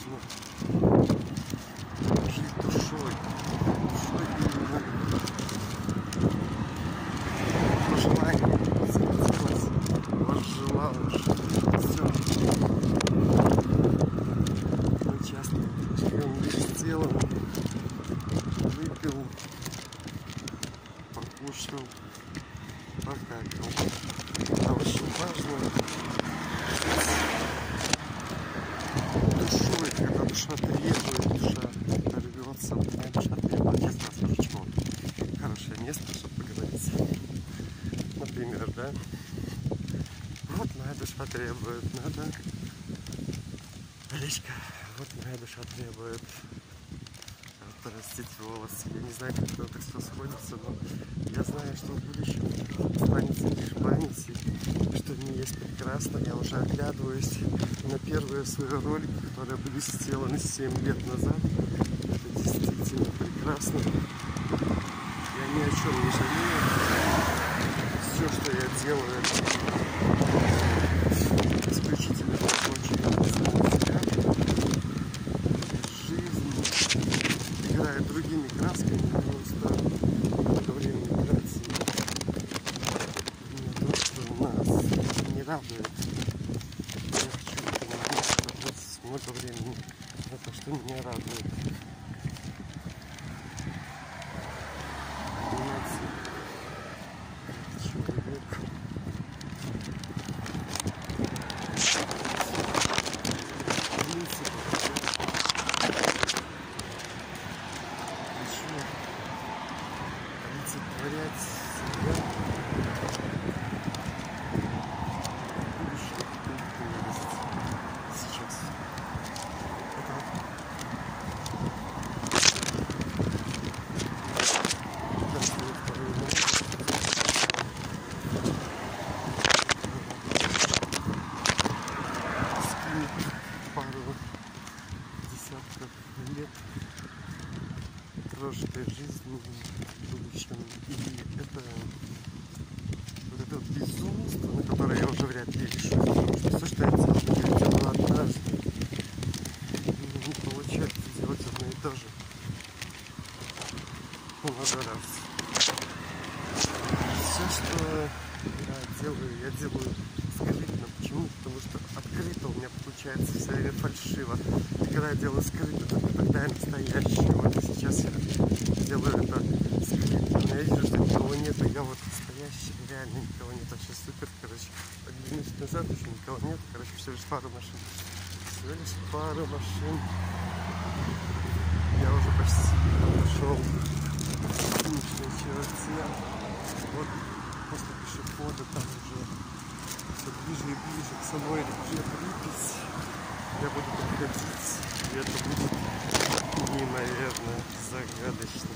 пошло. Жить душой. Душой не Желание скатилось. Вот жила уж. Все. Мы часто живем лишь телом. Выпил. Покушал. Покакал. А очень важно. Душа требует, душа рвется, моя душа требует, я скажу, чего. Хорошее место, чтобы поговорить. Например, да? Вот моя душа требует, надо речка, вот моя душа требует отрастить волосы. Я не знаю, как это так все сходится, но я знаю, что в будущем останется лишь память, и что в ней есть прекрасно. Я уже оглядываюсь на первые свои ролики, которые были сделаны 7 лет назад. Это действительно прекрасно. Я ни о чем не жалею. Все, что я делаю, это исключительно очень себя. Жизнь играет другими красками, просто много времени тратится на то, что нас не радует. Я хочу потратить много времени на то, что меня радует. Лет прожитой жизни в будущем. И это вот это безумство, на которое я уже вряд ли решусь, потому что все, что я делаю однажды. Не получается делать одно и то же. Много раз. Все, что я делаю, я делаю. Почему? Потому что открыто у меня получается все время фальшиво. И когда я делаю скрыто, только тогда я настоящий. Вот и сейчас я делаю это скрытно. Но я вижу, что никого нет, и я вот настоящий, реально никого нет. Вообще супер, короче. Оглянусь назад, еще никого нет. Короче, всего лишь пару машин. Всего лишь пару машин. Я уже почти дошел финишной черте. Вот после пешехода там уже все ближе и ближе к самой реке Припять. Я буду подходить, и это будет неимоверно загадочно.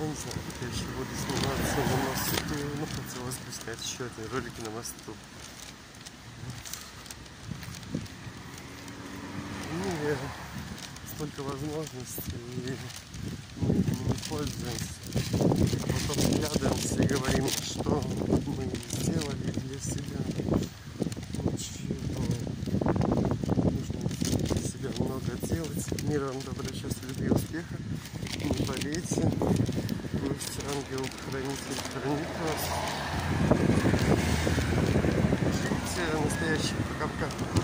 Я не знаю, как я еще буду сниматься на мосту, но хотелось бы снять еще один ролик на мосту. Ну, и столько возможностей, не пользуемся. А потом оглядываемся и говорим, что мы сделали для себя. Вот чего нужно для себя много делать. Мир вам добра, счастья, любви успеха. Не болейте. Пусть ангел-хранитель хранит вас. Живите настоящий пока-пока.